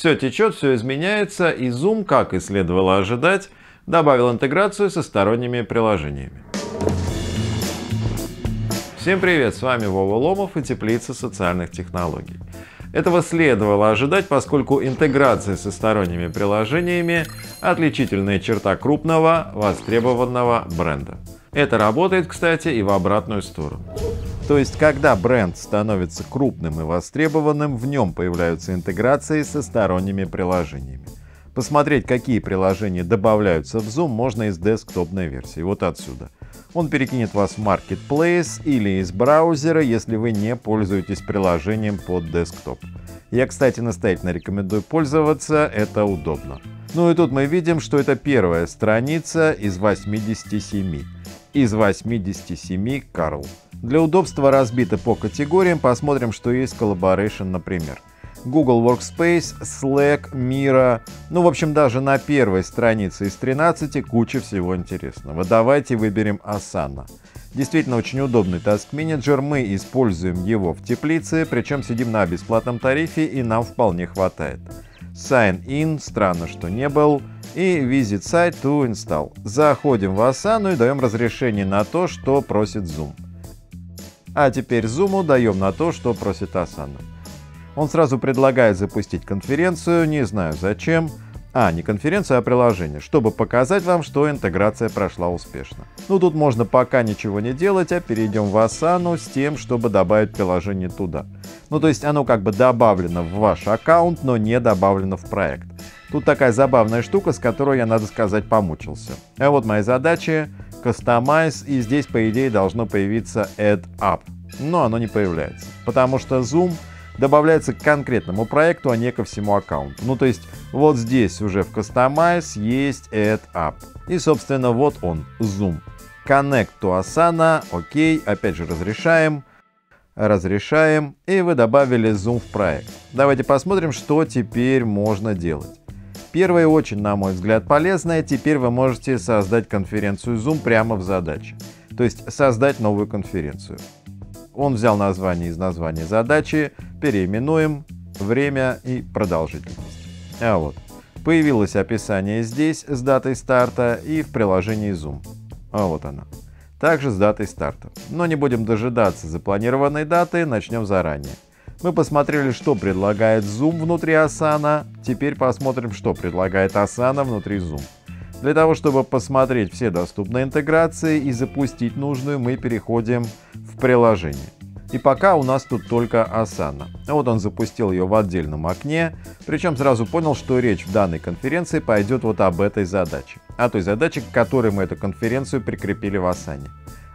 Все течет, все изменяется, и Zoom, как и следовало ожидать, добавил интеграцию со сторонними приложениями. Всем привет, с вами Вова Ломов и Теплица социальных технологий. Этого следовало ожидать, поскольку интеграция со сторонними приложениями – отличительная черта крупного, востребованного бренда. Это работает, кстати, и в обратную сторону. То есть, когда бренд становится крупным и востребованным, в нем появляются интеграции со сторонними приложениями. Посмотреть, какие приложения добавляются в Zoom, можно из десктопной версии, вот отсюда. Он перекинет вас в Marketplace или из браузера, если вы не пользуетесь приложением под десктоп. Я, кстати, настоятельно рекомендую пользоваться, это удобно. Ну и тут мы видим, что это первая страница из 87. Из 87 Карл. Для удобства разбито по категориям, посмотрим, что есть Collaboration, например. Google Workspace, Slack, Mira. Ну, в общем, даже на первой странице из 13 куча всего интересного. Давайте выберем Asana. Действительно очень удобный Task Manager, мы используем его в теплице, причем сидим на бесплатном тарифе и нам вполне хватает. Sign in, странно, что не был, и Visit Site to Install. Заходим в Asana и даем разрешение на то, что просит Zoom. А теперь Zoom даем на то, что просит Asana. Он сразу предлагает запустить конференцию, не знаю зачем. А, не конференцию, а приложение, чтобы показать вам, что интеграция прошла успешно. Ну тут можно пока ничего не делать, а перейдем в Asana с тем, чтобы добавить приложение туда. Ну то есть оно как бы добавлено в ваш аккаунт, но не добавлено в проект. Тут такая забавная штука, с которой я, надо сказать, помучился. А вот мои задачи, Customize, и здесь, по идее, должно появиться Add Up. Но оно не появляется, потому что Zoom добавляется к конкретному проекту, а не ко всему аккаунту. Ну, то есть, вот здесь уже в Customize есть Add Up. И, собственно, вот он, Zoom. Connect to Asana, окей, опять же разрешаем, разрешаем, и вы добавили Zoom в проект. Давайте посмотрим, что теперь можно делать. Первое очень, на мой взгляд, полезное. Теперь вы можете создать конференцию Zoom прямо в задаче. То есть создать новую конференцию. Он взял название из названия задачи, переименуем, время и продолжительность. А вот. Появилось описание здесь с датой старта и в приложении Zoom. А вот она. Также с датой старта. Но не будем дожидаться запланированной даты, начнем заранее. Мы посмотрели, что предлагает Zoom внутри Asana. Теперь посмотрим, что предлагает Asana внутри Zoom. Для того, чтобы посмотреть все доступные интеграции и запустить нужную, мы переходим в приложение. И пока у нас тут только Asana. Вот он запустил ее в отдельном окне, причем сразу понял, что речь в данной конференции пойдет вот об этой задаче. О той задаче, к которой мы эту конференцию прикрепили в Asana.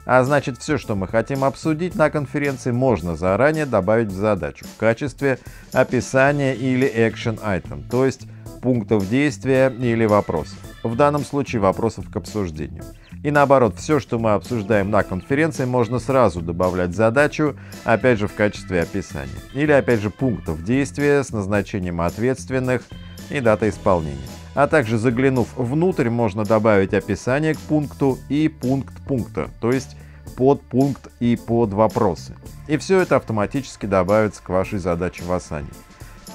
А значит, все, что мы хотим обсудить на конференции, можно заранее добавить в задачу в качестве описания или action item, то есть пунктов действия или вопросов. В данном случае вопросов к обсуждению. И наоборот, все, что мы обсуждаем на конференции, можно сразу добавлять в задачу, опять же в качестве описания. Или опять же пунктов действия с назначением ответственных и датой исполнения. А также заглянув внутрь, можно добавить описание к пункту и пункт пункта, то есть подпункт и под вопросы. И все это автоматически добавится к вашей задаче в Asana.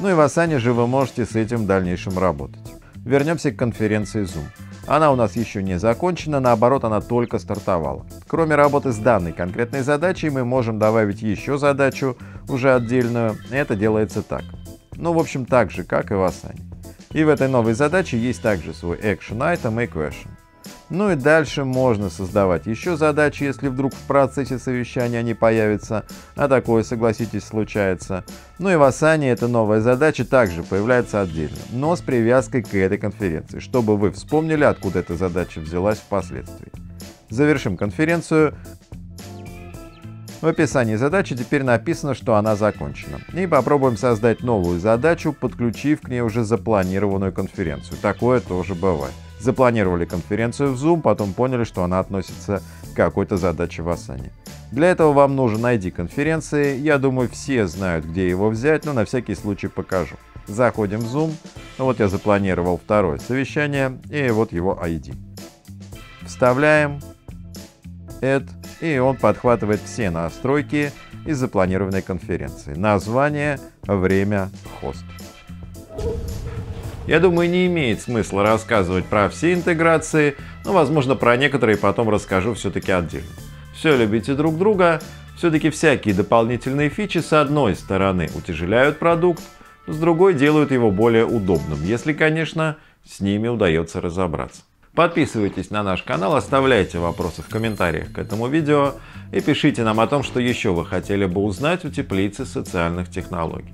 Ну и в Asana же вы можете с этим в дальнейшем работать. Вернемся к конференции Zoom. Она у нас еще не закончена, наоборот, она только стартовала. Кроме работы с данной конкретной задачей, мы можем добавить еще задачу, уже отдельную. Это делается так. Ну, в общем, так же, как и в Asana. И в этой новой задаче есть также свой action item и question. Ну и дальше можно создавать еще задачи, если вдруг в процессе совещания они появятся, а такое, согласитесь, случается. Ну и в Asana эта новая задача также появляется отдельно, но с привязкой к этой конференции, чтобы вы вспомнили, откуда эта задача взялась впоследствии. Завершим конференцию. В описании задачи теперь написано, что она закончена. И попробуем создать новую задачу, подключив к ней уже запланированную конференцию. Такое тоже бывает запланировали конференцию в Zoom, потом поняли, что она относится к какой-то задаче в Asana. Для этого вам нужен ID конференции. Я думаю, все знают, где его взять, но на всякий случай покажу. Заходим в Zoom. Вот я запланировал второе совещание, и вот его ID. Вставляем Add, и он подхватывает все настройки из запланированной конференции. Название, время, хост. Я думаю, не имеет смысла рассказывать про все интеграции, но, возможно, про некоторые потом расскажу все-таки отдельно. Все любите друг друга, все-таки всякие дополнительные фичи с одной стороны утяжеляют продукт, с другой делают его более удобным, если, конечно, с ними удается разобраться. Подписывайтесь на наш канал, оставляйте вопросы в комментариях к этому видео и пишите нам о том, что еще вы хотели бы узнать у теплицы социальных технологий.